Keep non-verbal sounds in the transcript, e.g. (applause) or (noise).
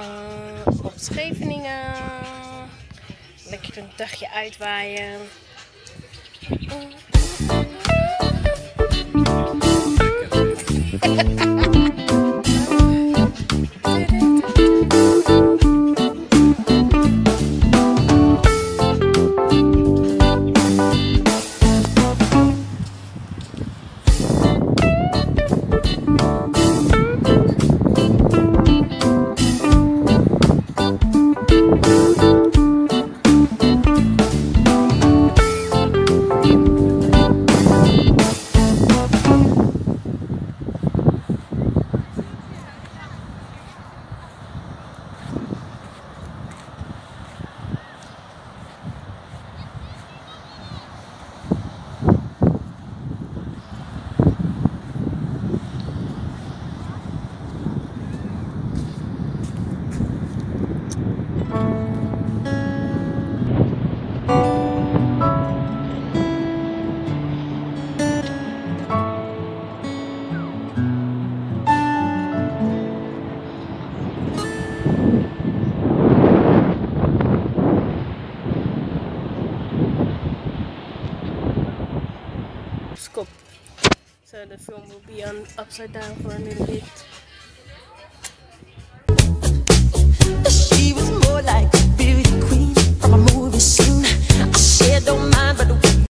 Eh, op Scheveningen. Lekker een dagje uitwaaien. (laughs) Skop. So the film will be on upside down for a little bit.